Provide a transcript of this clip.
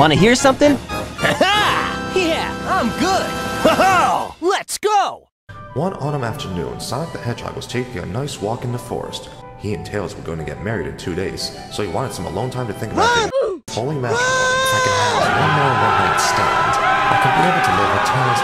Wanna hear something? Yeah, I'm good! Let's go! One autumn afternoon, Sonic the Hedgehog was taking a nice walk in the forest. He and Tails were going to get married in two days, so he wanted some alone time to think about things. Holy mackerel, if I can have one more one-night stand, I could be able to live with Tails'